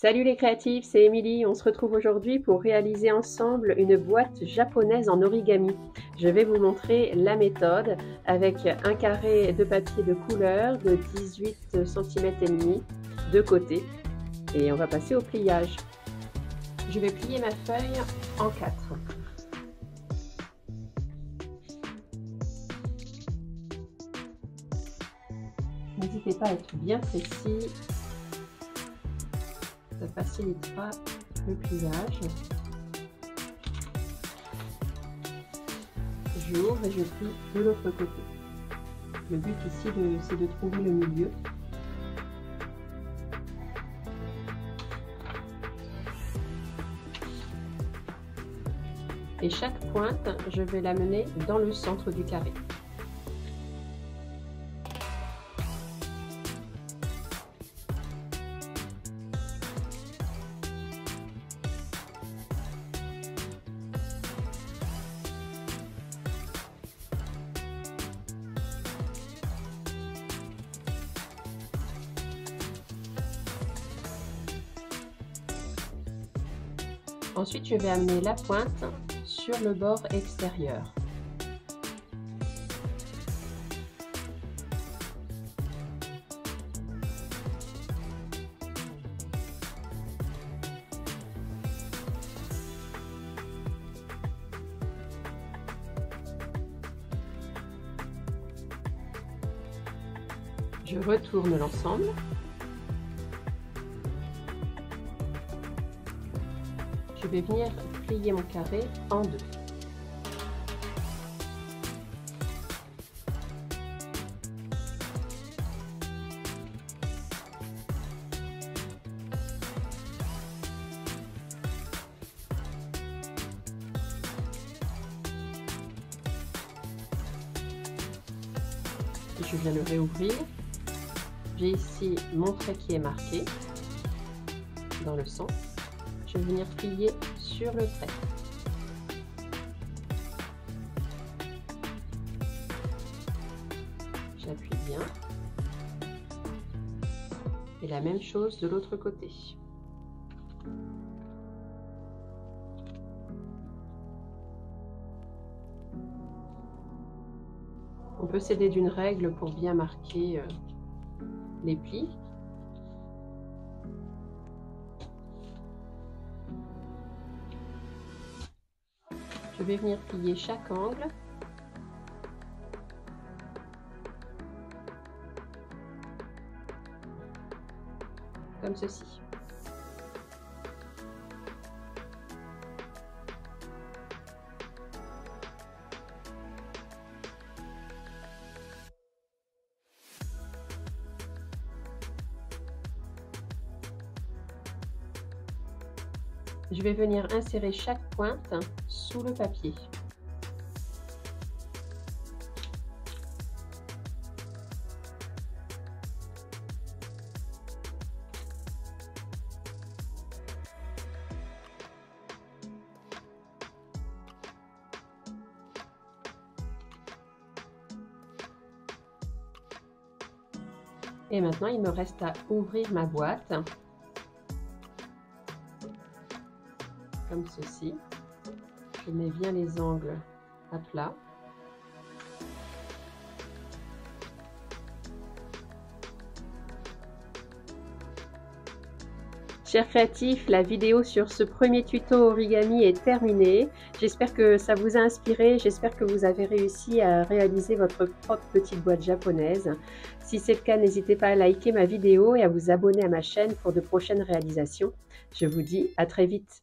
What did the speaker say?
Salut les créatifs, c'est Émilie. On se retrouve aujourd'hui pour réaliser ensemble une boîte japonaise en origami. Je vais vous montrer la méthode avec un carré de papier de couleur de 18 cm et demi de côté et on va passer au pliage. Je vais plier ma feuille en quatre. N'hésitez pas à être bien précis ça facilitera le pliage. J'ouvre et je plie de l'autre côté. Le but ici, c'est de trouver le milieu. Et chaque pointe, je vais l'amener dans le centre du carré. Ensuite, je vais amener la pointe sur le bord extérieur. Je retourne l'ensemble je vais venir plier mon carré en deux. Je viens le réouvrir. J'ai ici mon trait qui est marqué dans le sens je vais venir plier sur le trait. J'appuie bien. Et la même chose de l'autre côté. On peut s'aider d'une règle pour bien marquer euh, les plis. Je vais venir plier chaque angle. Comme ceci. Je vais venir insérer chaque pointe sous le papier. Et maintenant, il me reste à ouvrir ma boîte comme ceci. Je mets bien les angles à plat. Chers créatifs, la vidéo sur ce premier tuto origami est terminée. J'espère que ça vous a inspiré, j'espère que vous avez réussi à réaliser votre propre petite boîte japonaise. Si c'est le cas, n'hésitez pas à liker ma vidéo et à vous abonner à ma chaîne pour de prochaines réalisations. Je vous dis à très vite.